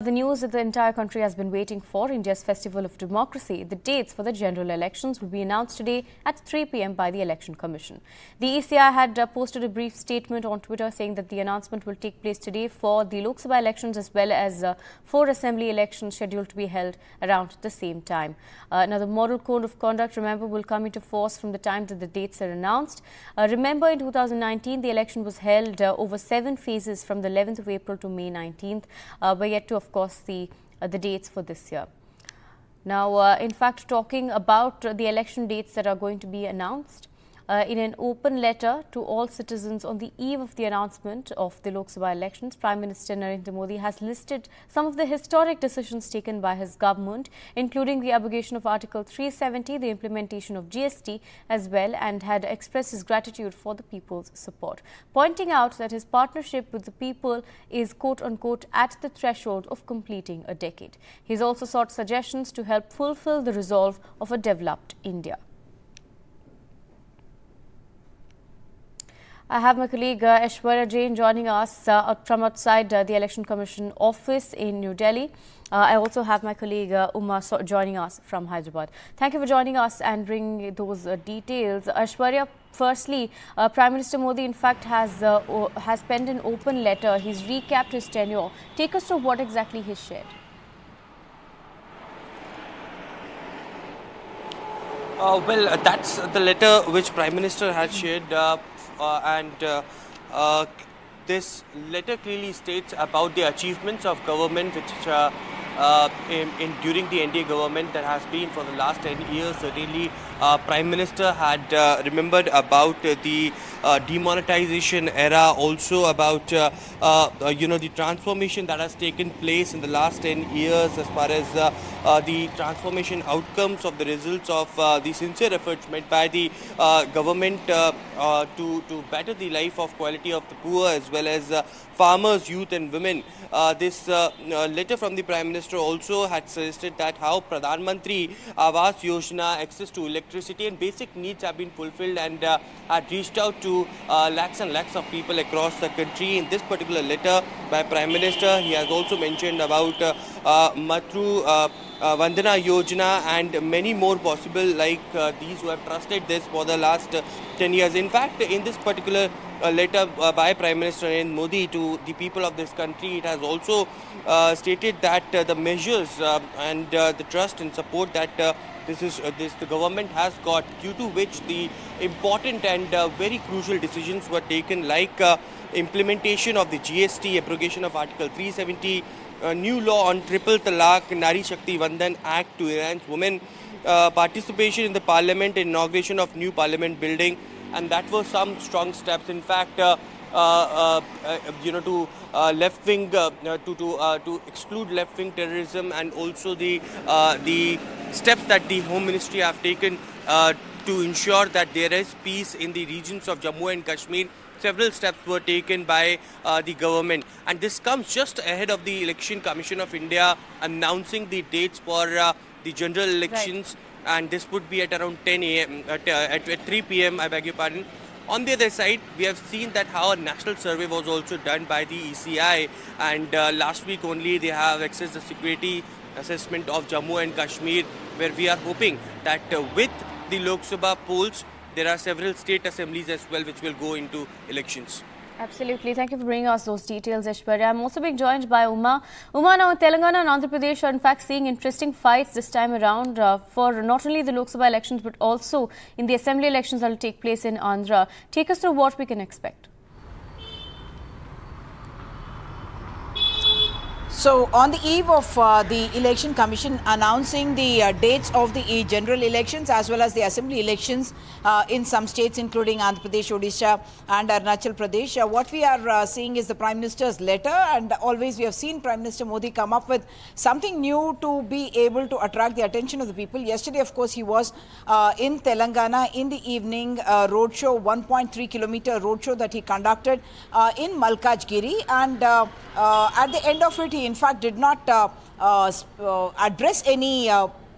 The news that the entire country has been waiting for, India's Festival of Democracy, the dates for the general elections will be announced today at 3 pm by the Election Commission. The ECI had uh, posted a brief statement on Twitter saying that the announcement will take place today for the Lok Sabha elections as well as uh, four assembly elections scheduled to be held around the same time. Uh, now, the model code of conduct, remember, will come into force from the time that the dates are announced. Uh, remember, in 2019, the election was held uh, over seven phases from the 11th of April to May 19th. Uh, we're yet to, of course, the, uh, the dates for this year. Now, uh, in fact, talking about the election dates that are going to be announced, uh, in an open letter to all citizens on the eve of the announcement of the Lok Sabha elections, Prime Minister Narendra Modi has listed some of the historic decisions taken by his government, including the abrogation of Article 370, the implementation of GST as well, and had expressed his gratitude for the people's support, pointing out that his partnership with the people is quote unquote at the threshold of completing a decade. He's also sought suggestions to help fulfill the resolve of a developed India. I have my colleague uh, Aishwarya Jain joining us uh, from outside uh, the Election Commission office in New Delhi. Uh, I also have my colleague uh, Uma so joining us from Hyderabad. Thank you for joining us and bringing those uh, details. Aishwarya, firstly, Prime Minister Modi, in fact, has has penned an open letter. He's recapped his tenure. Take us through what exactly he shared. Uh, well, uh, that's the letter which Prime Minister had shared, uh, and this letter clearly states about the achievements of government which uh, in, in, during the NDA government that has been for the last 10 years. Certainly, uh, Uh, Prime Minister had uh, remembered about uh, the uh, demonetization era, also about you know the transformation that has taken place in the last 10 years as far as the transformation outcomes of the results of the sincere efforts made by the government to to better the life of quality of the poor as well as farmers, youth and women. this letter from the Prime Minister also had suggested that how Pradhan Mantri Awas Yojana, access to electricity and basic needs have been fulfilled and uh, had reached out to uh, lakhs and lakhs of people across the country. In this particular letter by Prime Minister, he has also mentioned about uh, uh, Matru uh, Vandana Yojana and many more possible like uh, these who have trusted this for the last uh, 10 years. In fact, in this particular uh, letter uh, by Prime Minister Narendra Modi to the people of this country, it has also uh, stated that the measures and the trust and support that this is this the government has got due to which the important and very crucial decisions were taken like implementation of the GST, abrogation of Article 370, a new law on triple talaq, Nari Shakti Vandan Act to enhance women uh, participation in the parliament, inauguration of new parliament building, and that was some strong steps. In fact, uh, uh, uh you know, to uh, left wing, uh, to to to exclude left wing terrorism, and also the the steps that the Home Ministry have taken to ensure that there is peace in the regions of Jammu and Kashmir several steps were taken by uh, the government and this comes just ahead of the election commission of india announcing the dates for uh, the general elections right. And this would be at around 10 a.m at, uh, at, at 3 p.m i beg your pardon on the other side, we have seen that how a national survey was also done by the ECI and uh, last week only they have accessed the security assessment of Jammu and Kashmir where we are hoping that uh, with the Lok Sabha polls there are several state assemblies as well which will go into elections. Absolutely. Thank you for bringing us those details, Aishwarya. I'm also being joined by Uma. Uma, now Telangana and Andhra Pradesh are in fact seeing interesting fights this time around uh, for not only the Lok Sabha elections but also in the assembly elections that will take place in Andhra. Take us through what we can expect. So, on the eve of uh, the Election Commission announcing the uh, dates of the general elections as well as the assembly elections uh, in some states including Andhra Pradesh, Odisha and Arunachal Pradesh, uh, what we are uh, seeing is the Prime Minister's letter and always we have seen Prime Minister Modi come up with something new to be able to attract the attention of the people. Yesterday, of course, he was uh, in Telangana in the evening roadshow, 1.3 kilometer roadshow that he conducted in Malkajgiri and at the end of it, he in fact did not uh, uh, uh, address any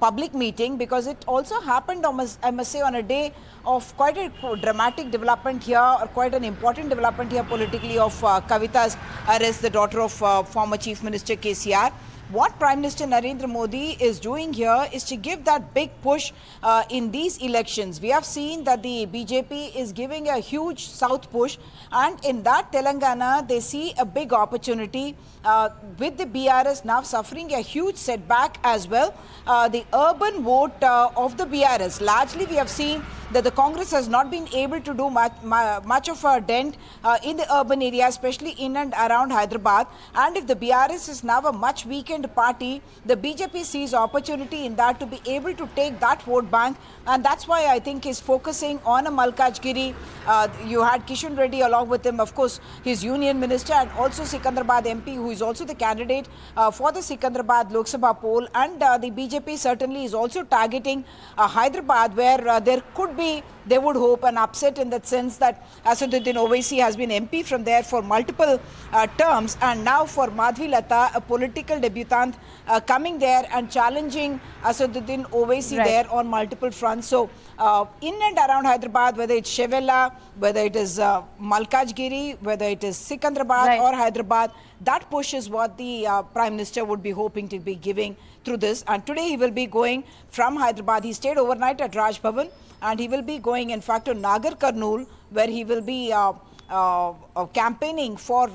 public meeting because it also happened, I must say, on a day of quite a dramatic development here, or quite an important development here politically of uh, Kavitha's arrest, the daughter of uh, former Chief Minister KCR. What Prime Minister Narendra Modi is doing here is to give that big push uh, in these elections. We have seen that the BJP is giving a huge south push, and in that Telangana, they see a big opportunity uh, with the BRS now suffering a huge setback as well. Uh, the urban vote uh, of the BRS, largely we have seen that the Congress has not been able to do much, much of a dent uh, in the urban area, especially in and around Hyderabad. And if the BRS is now a much weakened party, the BJP sees opportunity in that to be able to take that vote bank. And that's why I think he's focusing on a Malkajgiri. Uh, you had Kishan Reddy along with him, of course, his union minister and also Secunderabad MP, who is also the candidate uh, for the Secunderabad Lok Sabha poll. And uh, the BJP certainly is also targeting uh, Hyderabad, where uh, there could be, they would hope, an upset in that sense that Asaduddin Owaisi has been MP from there for multiple uh, terms. And now for Madhavi Latha, a political uh, coming there and challenging Asaduddin Owaisi Right. there on multiple fronts. So, uh, in and around Hyderabad, whether it's Chevella, whether it is uh, Malkajgiri, whether it is Secunderabad Right. or Hyderabad, that push is what the uh, Prime Minister would be hoping to be giving through this. And today he will be going from Hyderabad. He stayed overnight at Raj Bhavan and he will be going, in fact, to Nagarkurnool, where he will be uh, uh, uh, campaigning for.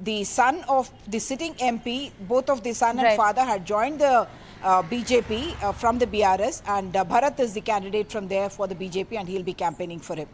The son of the sitting MP, both of the son and father had joined the uh, BJP uh, from the BRS, and uh, Bharat is the candidate from there for the BJP, and he'll be campaigning for him.